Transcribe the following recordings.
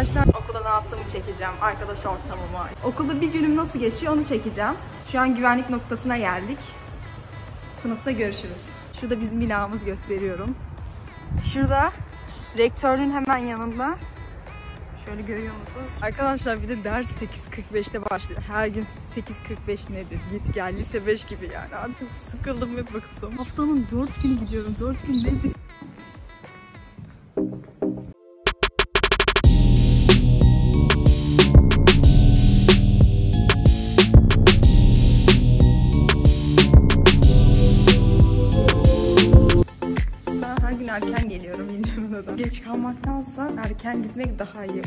Arkadaşlar okulda ne yaptığımı çekeceğim. Arkadaş ortamımı. Okulda bir günüm nasıl geçiyor onu çekeceğim. Şu an güvenlik noktasına geldik. Sınıfta görüşürüz. Şurada bizim binamız gösteriyorum. Şurada rektörün hemen yanında. Şöyle görüyor musunuz? Arkadaşlar bir de ders 8.45'te başlıyor. Her gün 8.45 nedir? Git gel lise 5 gibi yani. Artık sıkıldım ve bıktım. Haftanın 4 günü gidiyorum. 4 gün nedir? Kalmaktansa erken gitmek daha iyi.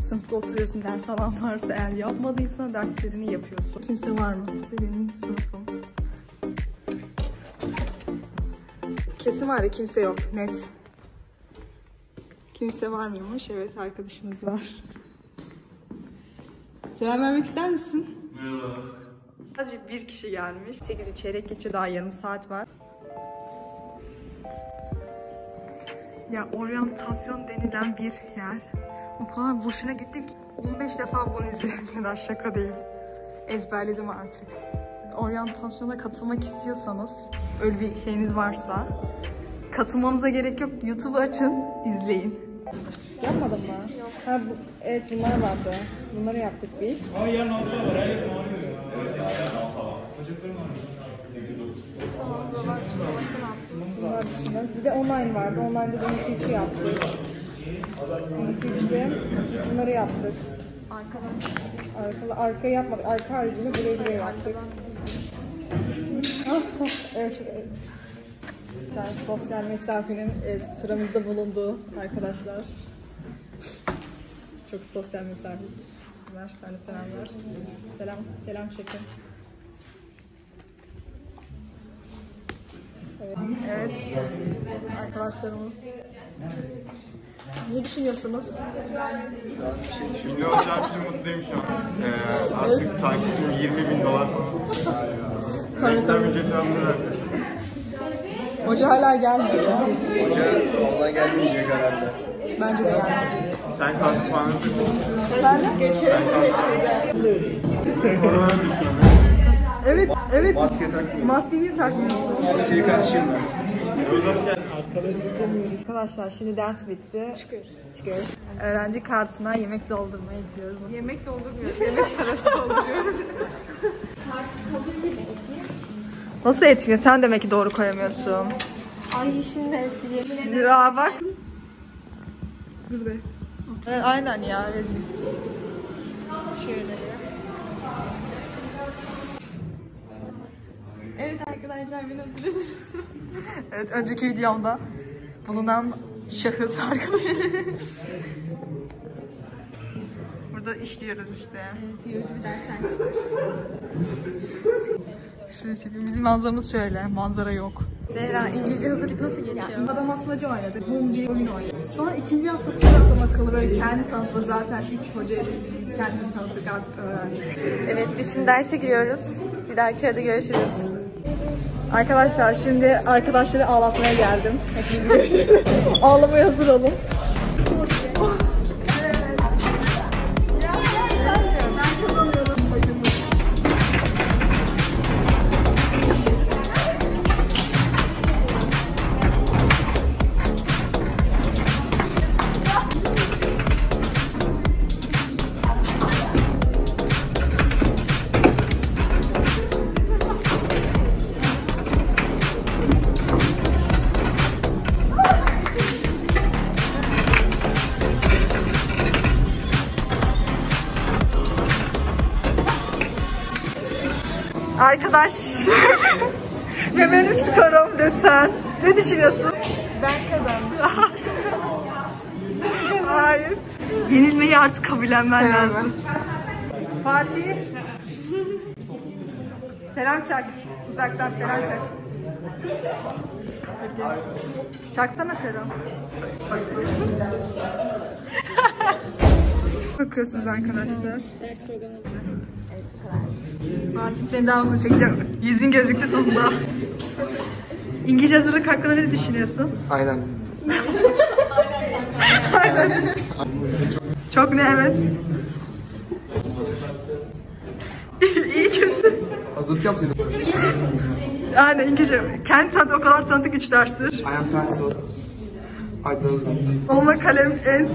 Sınıfta oturuyorsun ders alan varsa eğer yapmadıysan derslerini yapıyorsun. Kimse var mı? Benim sınıfım. Kesin var ya kimse yok net. Kimse var mıymış? Evet arkadaşımız var. Selam vermek ister misin? Merhaba. Sadece bir kişi gelmiş. 8'i çeyrek geçe daha yarım saat var. Ya oryantasyon denilen bir yer. O kadar boşuna gittim ki 15 defa bunu izlediler şaka değil. Ezberledim artık. Oryantasyona katılmak istiyorsanız öyle bir şeyiniz varsa katılmanıza gerek yok. YouTube'u açın, izleyin. Yapmadın mı? Yok. Ha, bu, evet bunlar vardı. Bunları yaptık biz. Bunlar dışında. Bir de online vardı. Online'da da 3'ü yaptık. 3'de bunları yaptık. Arkadan. Arka, arka yapmadık. Arka haricinde buraya buraya yaptık. evet. evet. Sosyal mesafenin e, sıramızda bulunduğu arkadaşlar. Çok sosyal mesafe. Ver sen de selam ver. Selam, selam çekin. Evet. evet. Arkadaşlarımız. Ne düşünüyorsunuz? Ünlü olacağım için mutluyum şu an. Ee, artık takipçim 20 bin dolar. Tabii tabii. ücreti alınır. Hoca hala gelmedi. Hoca valla gelmeyecek herhalde. Bence de gelmedi. Sen kalkıp bana Ben de geçiyorum. Korona düşüyorum. Evet, evet. Maske takmıyorum. Maske niye takmıyorsun? Maskeyi karışayım ben. Arkadaşlar şimdi ders bitti. Çıkıyoruz. Çıkıyoruz. Öğrenci kartına yemek doldurmaya gidiyoruz. Yemek doldurmuyoruz. Yemek parası dolduruyoruz. Nasıl etmiyor? Sen demek ki doğru koyamıyorsun. Ay şimdi etti yemin ederim. Ya bak. Burada. Evet, aynen ya rezil. Şöyle. Evet arkadaşlar beni hatırladınız. Evet önceki videomda bulunan şahıs arkadaşım. Burada işliyoruz işte. Evet yorucu bir dersten çıktı. Şöyle çekeyim. Bizim manzaramız şöyle. Manzara yok. Zehra İngilizce hazırlık nasıl geçiyor? Adam asmacı oynadık. Boom diye oyun oynadık. Sonra ikinci haftası adam akıllı böyle kendi tanıtma zaten 3 hoca edindiğimiz kendimiz tanıttık artık öğrendik. Evet biz şimdi derse giriyoruz. Bir dahaki arada görüşürüz. Arkadaşlar şimdi arkadaşları ağlatmaya geldim. Hepiniz görüşürüz. Ağlamaya hazır olun. Arkadaş ve benim skorum lütfen. Ne düşünüyorsun? Ben kazandım. Hayır. Yenilmeyi artık kabullenmen lazım. Fatih. selam çak. Uzaktan selam çak. Çaksana selam. Bakıyorsunuz arkadaşlar. Ders programı. Fatih senin devamını çekeceğim. Yüzün gözüktü sonunda. İngilizce hazırlık hakkında ne düşünüyorsun? Aynen. Çok ne evet. İyi kötü. Hazırlık yapsaydın. Aynen İngilizce. Kendi tanıdığı o kadar tanıdık üç derstir. I am pencil. I doesn't. Olma kalem and.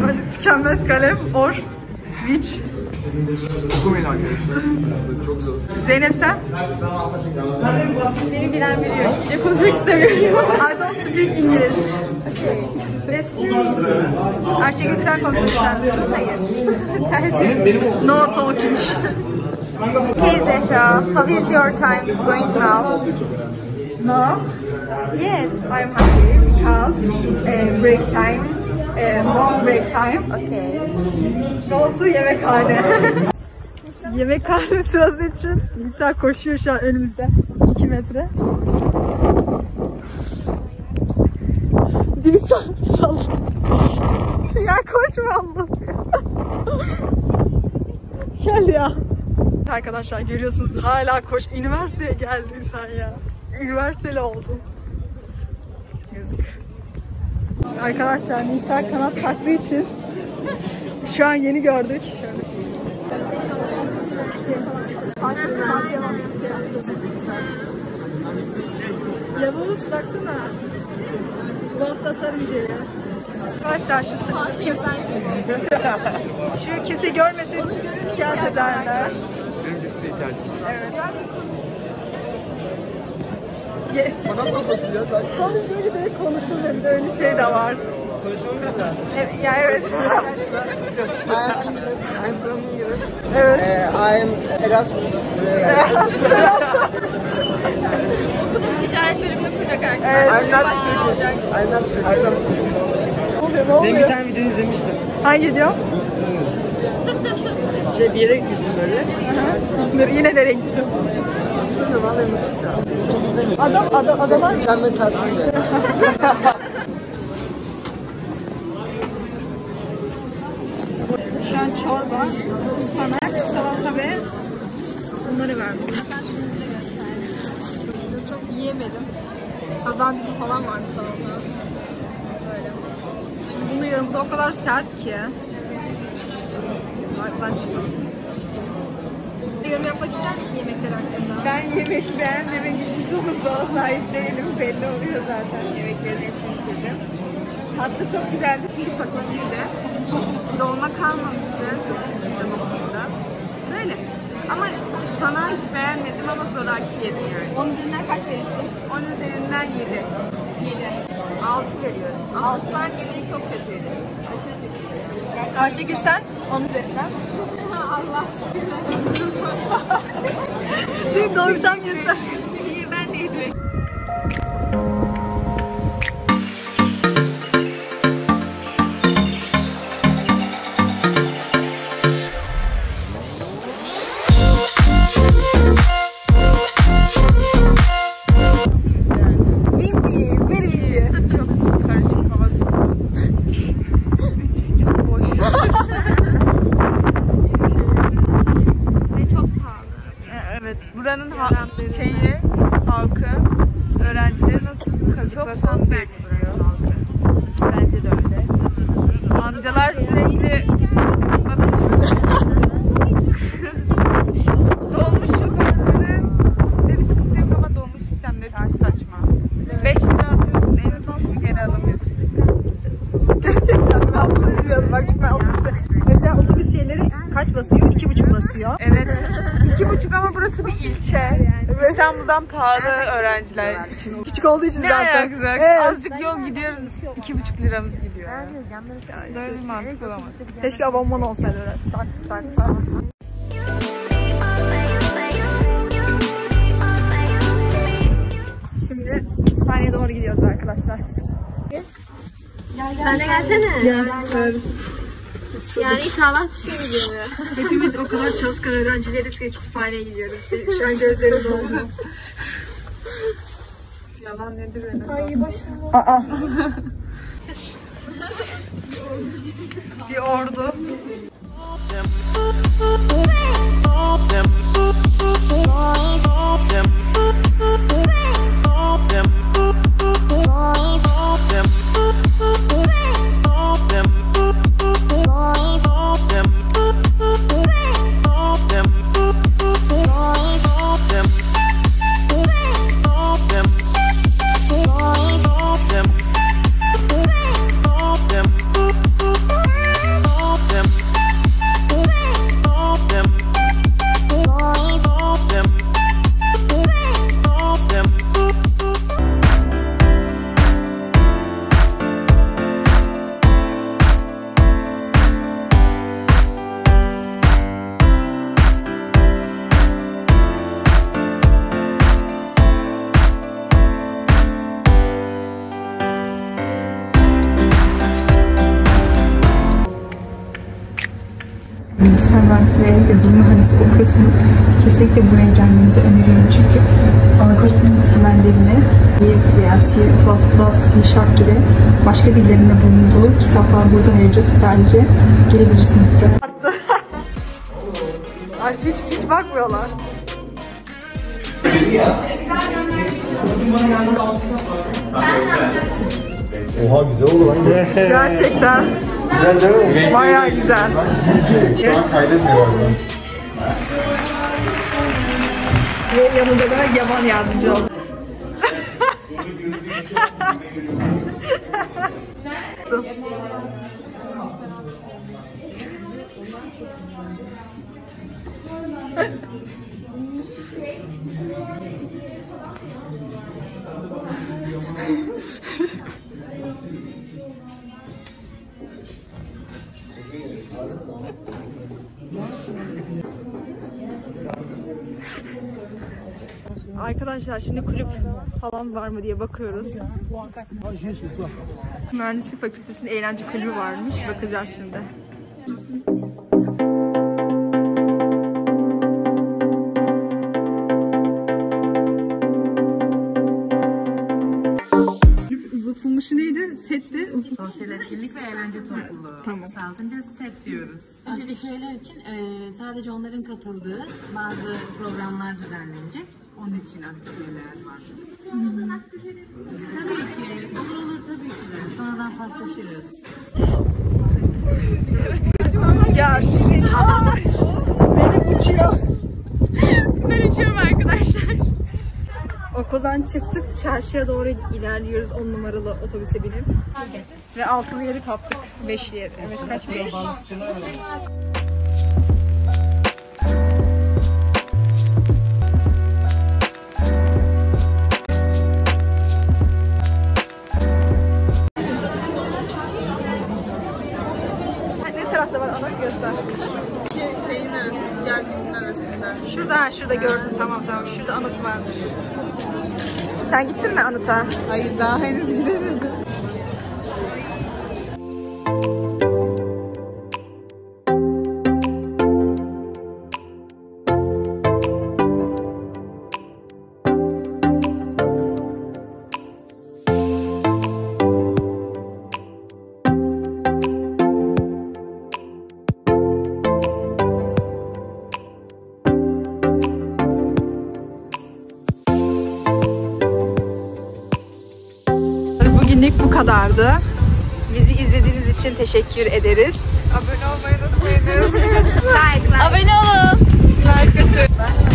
Böyle tükenmez kalem or which. Okumayın arkadaşlar. Çok zor. Zeynep sen? Beni bilen biliyor. İngilizce konuşmak istemiyorum. I don't speak English. Let's choose. Ayşegül sen konuşmak ister misin? Tercih. No talking. Hey Zehra, how is your time going now? No. Yes. I'm happy because uh, break time, uh, long break time. Okay. Go to yemekhane. yemekhane sırası için Nisa koşuyor şu an önümüzde. 2 metre. Nisa çal. ya koşma Allah. Gel ya. Arkadaşlar görüyorsunuz hala koş. Üniversiteye geldi insan ya. Üniversiteli oldu. Arkadaşlar Nisa kanat taktığı için şu an yeni gördük. Yavuz baksana. Bu hafta atarım videoyu. Arkadaşlar şu kimse, şu kimse görmesin şikayet ederler. Benimkisi de ihtiyacım. Ye- Bana mı basın ya sen? Konu böyle de konuşulur bir de öyle şey de var. Konuşmamız lazım. Evet, ya evet. I'm from Europe. evet. Uh, I'm Erasmus. Okulun ticaret bölümünü kuracak arkadaşlar. I'm not Turkish. I'm not Turkish. Ne Senin bir tane video izlemiştim. Hangi diyor? Şey bir yere gitmiştim böyle. Dur yine nereye gittim? Sonra vallahi unutmuşum. Adam, adam, adama Sen çorba, ıspanak, salata ve bunları verdim. Çok yiyemedim. Kazan dibi falan vardı salata. Böyle. Bunu yiyorum. Bu da o kadar sert ki. Arkadan çıkmasın. Yorum yapmak ister misin yemekler hakkında? Ben yemek beğenmeme lüzumumuza sahip değilim. Belli oluyor zaten yemeklerin etkisini. Tatlı çok güzeldi çünkü paketiydi. Dolma kalmamıştı. Çok üzüldüm o konuda. Böyle. Ama sana hiç beğenmedim ama zoraki yedim yani. Onun üzerinden kaç verirsin? 10 üzerinden 7. 7. 6 veriyorum. Altlar yemeği çok kötüydü. Aşırı kötüydü. Ayşegül sen? Onun üzerinden. Allah aşkına. Değil doğursam yeter. İyi ben de yedim. Nasıl kazıklasam diye düşünüyor. Bence de öyle. Amcalar sürekli dolmuş şoförleri ve bir sıkıntı yok ama dolmuş sistemleri çok saçma. 5 lira atıyorsun, en dolmuş geri alamıyorsun. Gerçekten ben bunu bilmiyorum. Bak çünkü ben otobüse... Mesela otobüs şeyleri kaç basıyor? İki buçuk basıyor. Evet. iki buçuk ama burası bir ilçe. İstanbul'dan pahalı öğrenciler için. Küçük olduğu için Ne zaten. alakası var? Evet. Azıcık yol gidiyoruz. iki buçuk liramız gidiyor. Böyle bir mantık olamaz. Keşke abonman olsaydı öyle. Tak tak tak. Şimdi kütüphaneye doğru gidiyoruz arkadaşlar. Sen de gelsene. Yani inşallah düşmeyeceğim. Hepimiz o kadar çalışkan öğrencileriz ki kütüphaneye gidiyoruz. Şu an gözlerim doldu. Yalan nedir nasıl? Ay boş Aa. Bir ordu. Okuyorsanız kesinlikle buraya gelmenizi öneriyorum. Çünkü Alakors'un temellerini veya C++, C Sharp gibi başka dillerinde bulunduğu kitaplar burada mevcut. Bence gelebilirsiniz buraya. Ay hiç, hiç bakmıyorlar. Oha güzel oldu lan. Gerçekten Güzel değil mi? bayağı güzel. Şu an kaydetmiyor galiba. Ve yanında da Yaman yardımcı oldu. Arkadaşlar şimdi kulüp falan var mı diye bakıyoruz. Mühendislik Fakültesi'nin eğlence kulübü varmış. Bakacağız şimdi. Uzatılmışı neydi? Sette. Sosyal etkinlik ve eğlence topluluğu. Tamam. Kısaltınca SET diyoruz. Öncelikle üyeler için e, sadece onların katıldığı bazı programlar düzenlenecek. Onun için aktif üyeler var. Tabii ki. Olur olur tabii ki de. Sonradan paslaşırız. Rüzgar. Zeynep uçuyor. Okuldan çıktık. Çarşıya doğru ilerliyoruz 10 numaralı otobüse binip. Ve altılı yeri kaptık. Beşli yeri. Evet kaç beş? Ne tarafta var? Anlat göster. Şeyin arası, arasında. Şurada, ha, şurada gördüm. Tamam tamam. Şurada anıt varmış. Sen gittin mi anıta? Hayır daha henüz gidemedim. Kadardı. Bizi izlediğiniz için teşekkür ederiz. Abone. Like, like. Abone olun. Like atın.